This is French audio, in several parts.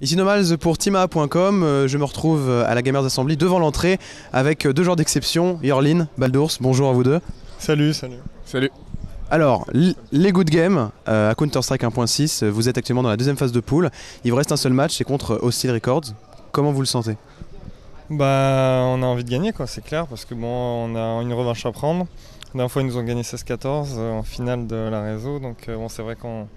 Ici Nomals pour Tima.com, euh, je me retrouve à la Gamers Assembly devant l'entrée avec deux joueurs d'exception, Yorlin, Baldours, bonjour à vous deux. Salut, salut. Salut. Alors, les Good Games euh, à Counter-Strike 1.6, vous êtes actuellement dans la deuxième phase de poule. Il vous reste un seul match, c'est contre Hostile Records. Comment vous le sentez? Bah, on a envie de gagner, quoi, c'est clair, parce que bon, on a une revanche à prendre. La dernière fois, ils nous ont gagné 16-14 euh, en finale de la réseau, donc bon, c'est vrai qu'on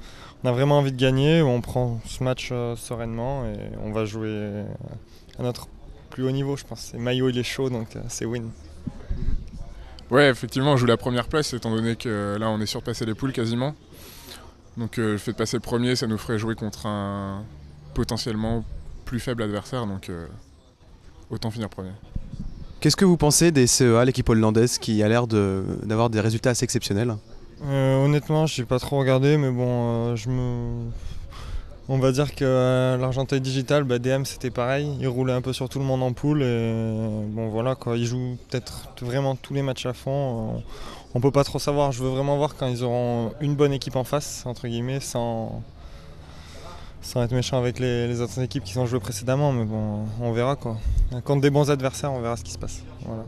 on a vraiment envie de gagner. On prend ce match euh, sereinement et on va jouer à notre plus haut niveau, je pense. Et Maillot, il est chaud, donc euh, c'est win. Ouais, effectivement, on joue la première place, étant donné que là, on est passer les poules quasiment. Donc euh, le fait de passer le premier, ça nous ferait jouer contre un potentiellement plus faible adversaire, donc autant finir premier. Qu'est-ce que vous pensez des CEA, l'équipe hollandaise, qui a l'air d'avoir des résultats assez exceptionnels euh, honnêtement, je n'ai pas trop regardé, mais bon, euh, je me... on va dire que euh, digital, bah, DM c'était pareil, il roulait un peu sur tout le monde en poule et bon voilà quoi, ils jouent peut-être vraiment tous les matchs à fond. On peut pas trop savoir, je veux vraiment voir quand ils auront une bonne équipe en face, entre guillemets, sans, sans être méchant avec les, autres équipes qui sont jouées précédemment, mais bon, on verra quoi. Contre des bons adversaires, on verra ce qui se passe. Voilà.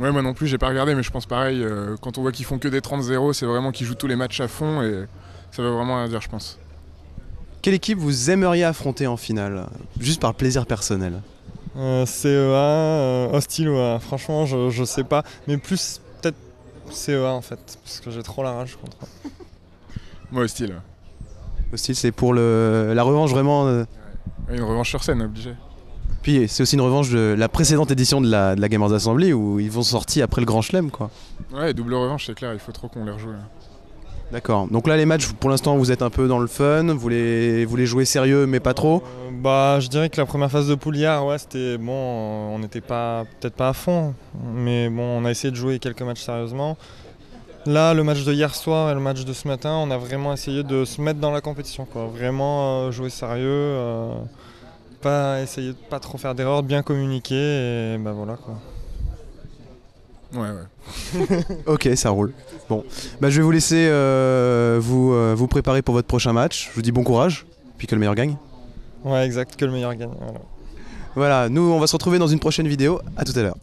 Ouais, moi non plus, j'ai pas regardé, mais je pense pareil. Euh, quand on voit qu'ils font que des 30-0, c'est vraiment qu'ils jouent tous les matchs à fond et ça veut vraiment rien dire, je pense. Quelle équipe vous aimeriez affronter en finale? Juste par plaisir personnel euh, CEA, euh, Hostile, ouais. franchement, je, je sais pas. Mais plus peut-être CEA en fait, parce que j'ai trop la rage contre Moi, Hostile. C'est pour le, la revanche vraiment. Une revanche sur scène, obligé. Puis c'est aussi une revanche de la précédente édition de la, de la Gamers Assembly où ils vont sortir après le Grand Chelem quoi. Ouais, double revanche, c'est clair, il faut trop qu'on les rejoue. D'accord. Donc là, les matchs, pour l'instant, vous êtes un peu dans le fun, vous les, vous les jouez sérieux, mais pas trop euh, Bah, je dirais que la première phase de poule hier, ouais, c'était bon, on n'était pas, peut-être pas à fond, mais bon, on a essayé de jouer quelques matchs sérieusement. Là, le match de hier soir et le match de ce matin, on a vraiment essayé de se mettre dans la compétition, quoi. Vraiment euh, jouer sérieux. Euh, pas essayer de pas trop faire d'erreurs, bien communiquer et bah voilà quoi. Ouais ouais. ok, ça roule. Bon, bah je vais vous laisser euh, vous, euh, vous préparer pour votre prochain match. Je vous dis bon courage, puis que le meilleur gagne. Ouais, exact, que le meilleur gagne. Voilà, nous on va se retrouver dans une prochaine vidéo. À tout à l'heure.